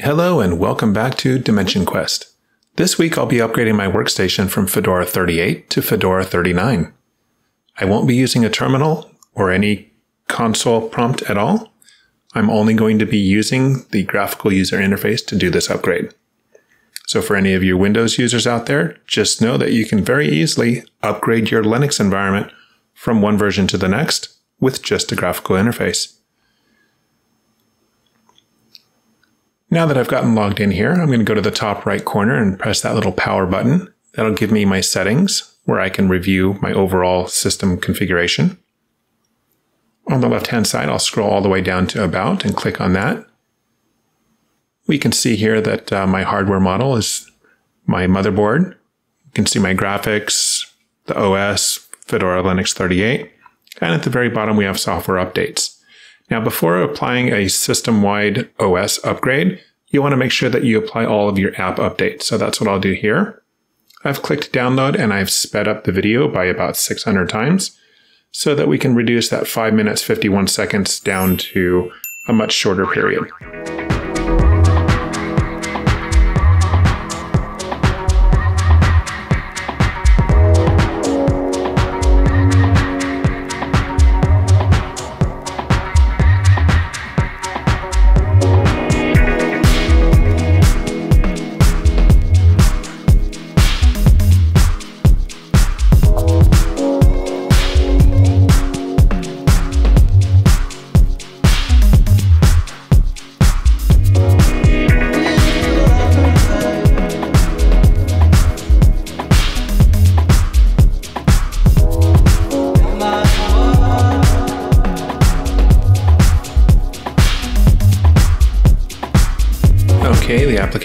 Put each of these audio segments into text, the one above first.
Hello and welcome back to Dimension Quest. This week I'll be upgrading my workstation from Fedora 38 to Fedora 39. I won't be using a terminal or any console prompt at all. I'm only going to be using the graphical user interface to do this upgrade. So for any of you Windows users out there, just know that you can very easily upgrade your Linux environment from one version to the next with just a graphical interface. Now that I've gotten logged in here, I'm going to go to the top right corner and press that little power button. That'll give me my settings where I can review my overall system configuration. On the left hand side, I'll scroll all the way down to About and click on that. We can see here that uh, my hardware model is my motherboard. You can see my graphics, the OS, Fedora Linux 38. And at the very bottom, we have software updates. Now, before applying a system-wide OS upgrade, you want to make sure that you apply all of your app updates. So that's what I'll do here. I've clicked download and I've sped up the video by about 600 times so that we can reduce that 5 minutes 51 seconds down to a much shorter period.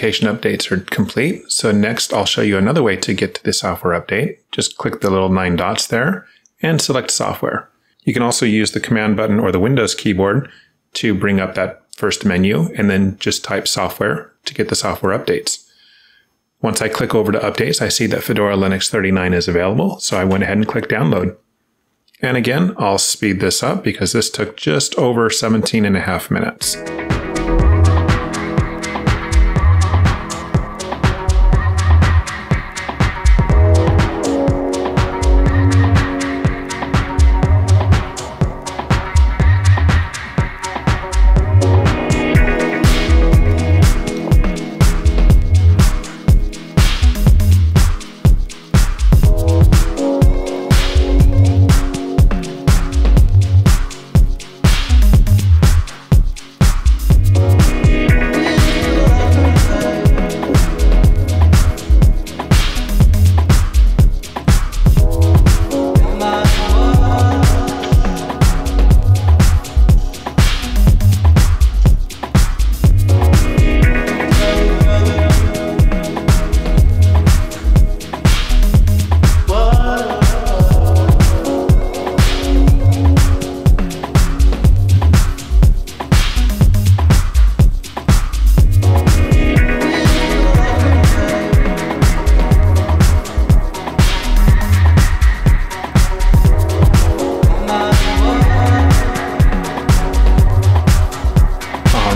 Application updates are complete. So next I'll show you another way to get to the software update. Just click the little nine dots there and select software. You can also use the command button or the Windows keyboard to bring up that first menu and then just type software to get the software updates. Once I click over to updates, I see that Fedora Linux 39 is available. So I went ahead and clicked download. And again, I'll speed this up because this took just over 17 and a half minutes.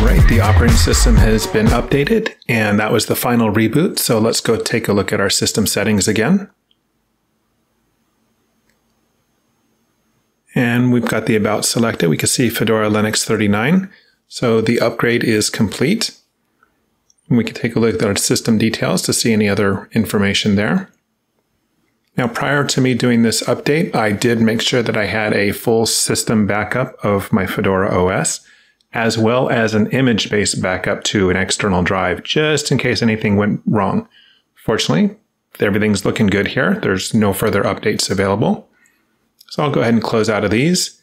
The operating system has been updated, and that was the final reboot. So let's go take a look at our system settings again. And we've got the About selected. We can see Fedora Linux 39. So the upgrade is complete. And We can take a look at our system details to see any other information there. Now, prior to me doing this update, I did make sure that I had a full system backup of my Fedora OS as well as an image based backup to an external drive, just in case anything went wrong. Fortunately, everything's looking good here. There's no further updates available. So I'll go ahead and close out of these.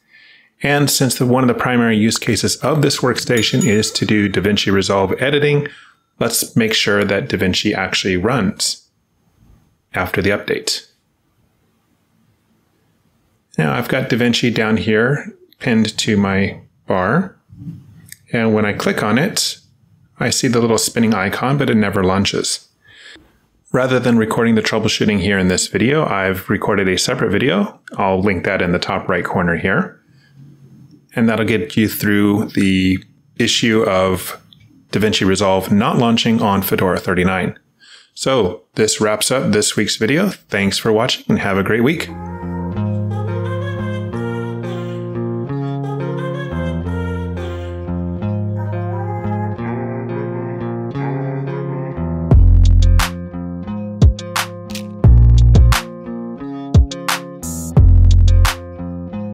And since the, one of the primary use cases of this workstation is to do DaVinci Resolve editing, let's make sure that DaVinci actually runs after the update. Now I've got DaVinci down here pinned to my bar. And when I click on it, I see the little spinning icon, but it never launches. Rather than recording the troubleshooting here in this video, I've recorded a separate video. I'll link that in the top right corner here. And that'll get you through the issue of DaVinci Resolve not launching on Fedora 39. So this wraps up this week's video. Thanks for watching and have a great week.